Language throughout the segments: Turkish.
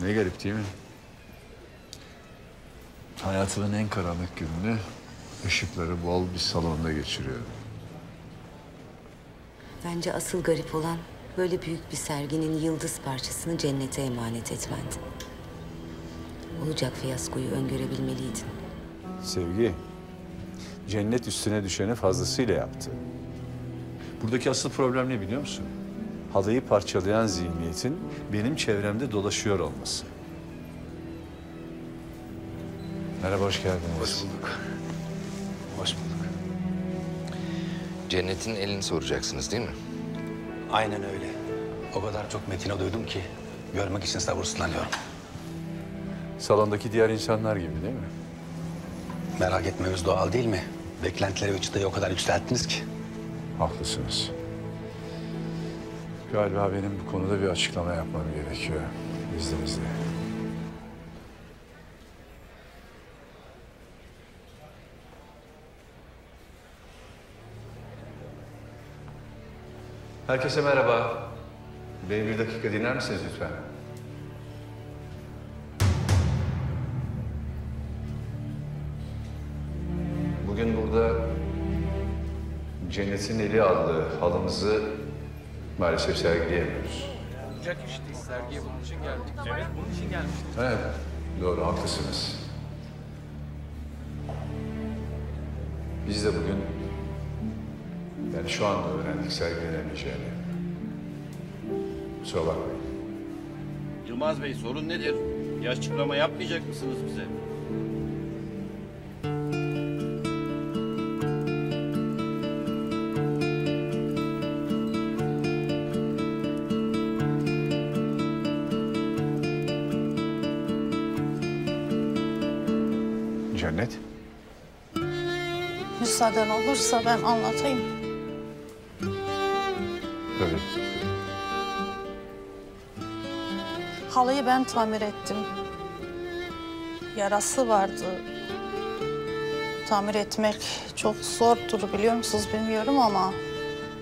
Ne garip değil mi? Hayatımın en karanlık gününü ışıkları bol bir salonda geçiriyorum. Bence asıl garip olan böyle büyük bir serginin yıldız parçasını cennete emanet etmendi. Olacak fiyaskoyu öngörebilmeliydin. Sevgi, cennet üstüne düşeni fazlasıyla yaptı. Buradaki asıl problem ne biliyor musun? Halıyı parçalayan zihniyetin benim çevremde dolaşıyor olması. Merhaba, hoş geldiniz. Hoş bulduk. Hoş bulduk. Cennet'in elini soracaksınız değil mi? Aynen öyle. O kadar çok metine duydum ki görmek için sabırsızlanıyorum. Salondaki diğer insanlar gibi değil mi? Merak etmemiz doğal değil mi? Beklentileri ve çıtayı o kadar yükselttiniz ki. Haklısınız. Galiba benim bu konuda bir açıklama yapmam gerekiyor. İzninizle. Herkese merhaba. Beni bir dakika dinler misiniz lütfen? Bugün burada Cennet'in eli adlı halımızı maalesef sergileyemiyoruz. Olacak iş değil. Sergiye bunun için geldik. Evet, bunun için gelmiştik. Evet, doğru, haklısınız. Biz de bugün, yani şu anda öğrendik sergilenemeyeceğini. Kusura bakmayın. Yılmaz Bey sorun nedir? Bir açıklama yapmayacak mısınız bize? Cennet, Müsaaden olursa ben anlatayım. böyle Halıyı ben tamir ettim. Yarası vardı. Tamir etmek çok zordur biliyor musunuz bilmiyorum ama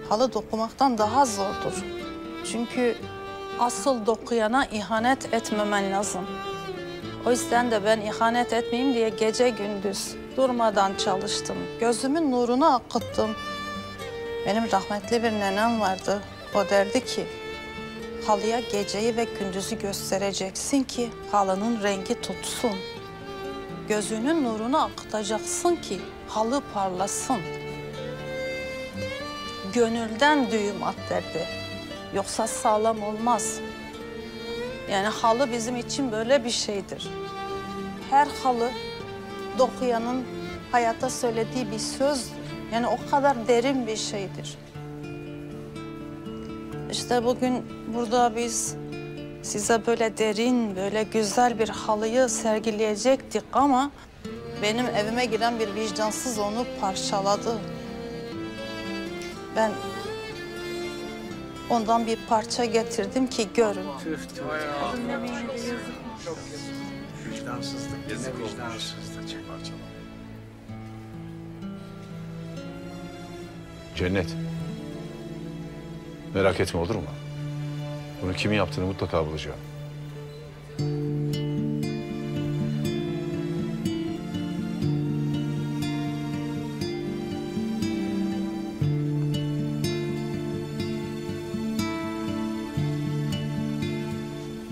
halı dokumaktan daha zordur. Çünkü asıl dokuyana ihanet etmemen lazım. O yüzden de ben ihanet etmeyeyim diye gece gündüz durmadan çalıştım. Gözümün nurunu akıttım. Benim rahmetli bir nenem vardı. O derdi ki halıya geceyi ve gündüzü göstereceksin ki halının rengi tutsun. Gözünün nurunu akıtacaksın ki halı parlasın. Gönülden düğüm at derdi. Yoksa sağlam olmaz. Yani halı bizim için böyle bir şeydir. Her halı dokuyanın hayata söylediği bir sözdür. Yani o kadar derin bir şeydir. İşte bugün burada biz size böyle derin, böyle güzel bir halıyı sergileyecektik ama benim evime giren bir vicdansız onu parçaladı. Ben ondan bir parça getirdim ki görün. Cennet. Merak etme olur mu? Bunu kimin yaptığını mutlaka bulacağım.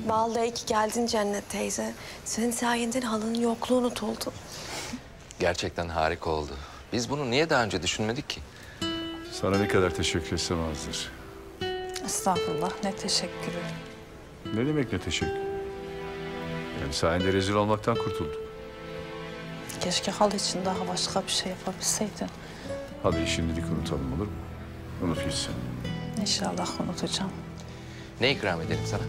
Vallahi ki geldin Cennet teyze. Senin sayende halının yokluğu unutuldu. Gerçekten harika oldu. Biz bunu niye daha önce düşünmedik ki? Sana ne kadar teşekkür etsem azdır. Estağfurullah ne teşekkürü. Ne demek ne teşekkür? Yani sayende rezil olmaktan kurtuldum. Keşke halı için daha başka bir şey yapabilseydin. Hadi şimdilik unutalım olur mu? Unut gitsin. İnşallah unutacağım. Ne ikram edelim sana?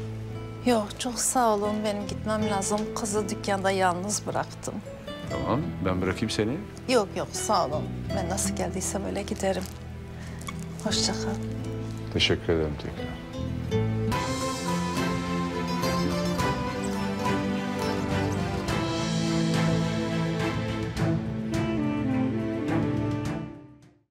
Yok çok sağ olun benim gitmem lazım. Kızı dükkanda yalnız bıraktım. Tamam ben bırakayım seni. Yok yok sağ olun. Ben nasıl geldiysem öyle giderim. Hoşça kal. Teşekkür ederim tekrar.